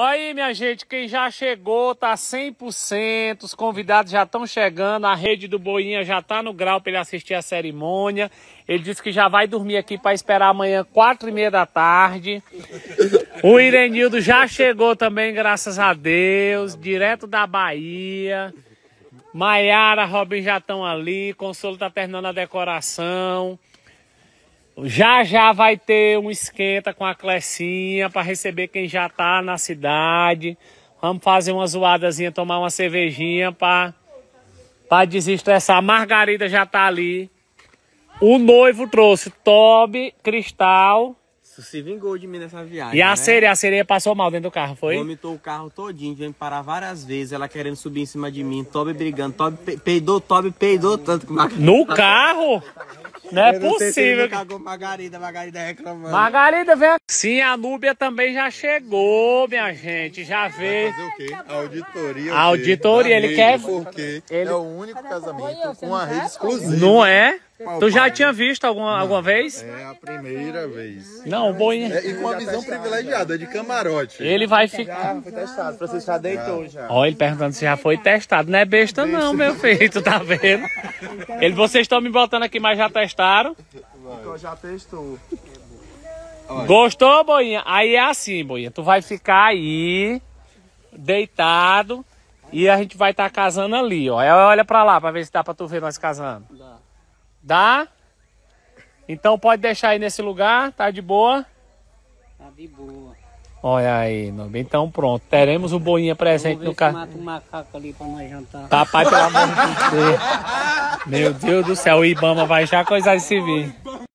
Aí, minha gente, quem já chegou tá 100%, os convidados já estão chegando, a rede do Boinha já tá no grau para ele assistir a cerimônia. Ele disse que já vai dormir aqui para esperar amanhã, quatro e meia da tarde. O Irenildo já chegou também, graças a Deus, direto da Bahia. Maiara, Robin já estão ali, Consolo tá terminando a decoração. Já já vai ter um esquenta com a Clecinha para receber quem já tá na cidade. Vamos fazer uma zoadazinha, tomar uma cervejinha para para desestressar. A Margarida já tá ali. O noivo trouxe Toby, Cristal. Isso se vingou de mim nessa viagem. E a né? sereia, a sereia passou mal dentro do carro, foi? Vomitou o carro todinho, veio parar várias vezes, ela querendo subir em cima de mim, Toby brigando, Toby pe- peidou, Toby peidou tanto No carro? Não é Eu não sei se ele possível. não cagou Margarida, Margarida reclamando. Margarida, vem aqui. Sim, a Núbia também já chegou, minha gente. Já veio. Fazer o quê? Auditoria. A auditoria, ele quer- Porque Ele- é o único casamento com uma rede exclusiva. Não é? Tu já tinha visto alguma, alguma vez? É a primeira vez. Não, o Boinha. É, e com uma visão privilegiada, de camarote. Ele vai ficar. Foi testado, Francisco já deitou já. Olha, ele perguntando se já foi testado. Não é besta, não, meu filho. Tu tá vendo? Ele, vocês estão me botando aqui, mas já testaram. Já testou. Gostou, Boinha? Aí é assim, Boinha. Tu vai ficar aí, deitado, e a gente vai estar casando ali, ó. Olha pra lá pra ver se dá pra tu ver nós casando. Dá. Dá? Então pode deixar aí nesse lugar, tá de boa? Tá de boa. Olha aí, Nobre. Então pronto, teremos o Boinha presente no carro. mata um macaco ali pra nós jantar. Papai, pelo amor de Deus. Meu Deus do céu, o Ibama vai já coisar esse vídeo.